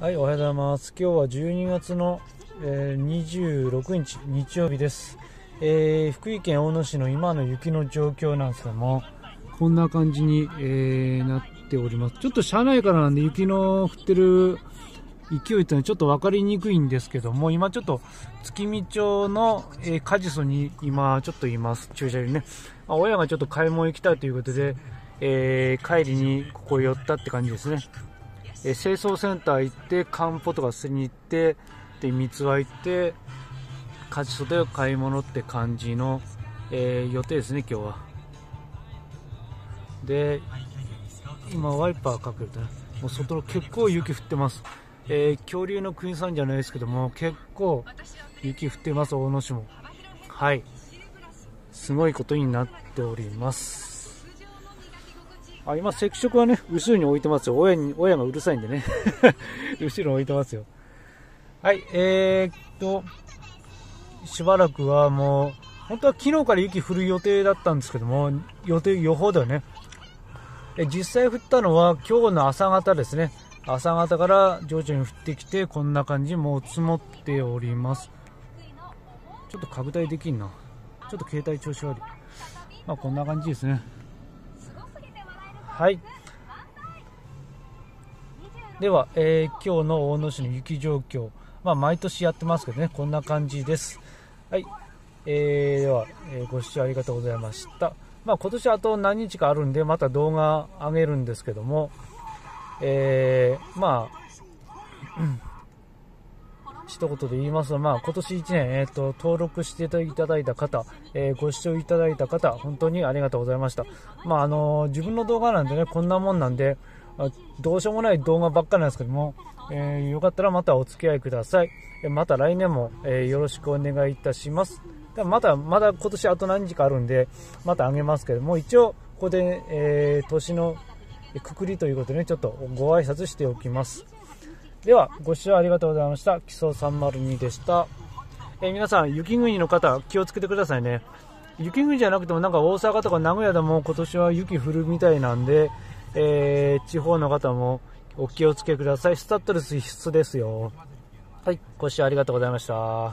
はい、おはようございます。今日は12月の、えー26日、日曜日です、えー福井県大野市の今の雪の状況なんですけども、こんな感じに、えーなっております。ちょっと車内からなんで雪の降ってる勢いっていうのはちょっと分かりにくいんですけども、今ちょっと月見町の、えー、カジソに今ちょっといます、駐車場にね。あ親がちょっと買い物行きたいということで、えー帰りにここ寄ったって感じですね。え清掃センター行って、漢方とか吸いに行って、で、三つ輪行って、カジソで買い物って感じの、えー予定ですね、今日は。で、今ワイパーかけるとね、もう外の結構雪降ってます。えー恐竜の国さんじゃないですけども、結構雪降ってます、大野市も。はい。すごいことになっております。あ、今、赤色はね、後ろに置いてますよ。親に、親がうるさいんでね。後ろに置いてますよ。はい、えー、っと、しばらくはもう、本当は昨日から雪降る予定だったんですけども、予定、予報ではね、え実際降ったのは今日の朝方ですね。朝方から徐々に降ってきて、こんな感じ、もう積もっております。ちょっと拡大できんな。ちょっと携帯調子悪い。まあ、こんな感じですね。はい。では、えー今日の大野市の雪状況。まあ、毎年やってますけどね、こんな感じです。はい。えーでは、えーご視聴ありがとうございました。まあ、今年あと何日かあるんで、また動画上げるんですけども、えーまあ、うん一言で言いますと、まあ、今年1年、えー、と登録していただいた方、えーご視聴いただいた方、本当にありがとうございました。まああの自分の動画なんでね、こんなもんなんで、あどうしようもない動画ばっかりなんですけども、えーよかったらまたお付き合いください。えまた来年も、えーよろしくお願いいたします。でまた、まだ今年あと何日かあるんで、またあげますけども、一応、ここで、えー年のくくりということでね、ちょっとご挨拶しておきます。では、ご視聴ありがとうございました。基礎302でした。え皆さん、雪国の方、気をつけてくださいね。雪国じゃなくても、なんか大阪とか名古屋でも今年は雪降るみたいなんで、えー地方の方もお気をつけください。スタッドレス必須ですよ。はい、ご視聴ありがとうございました。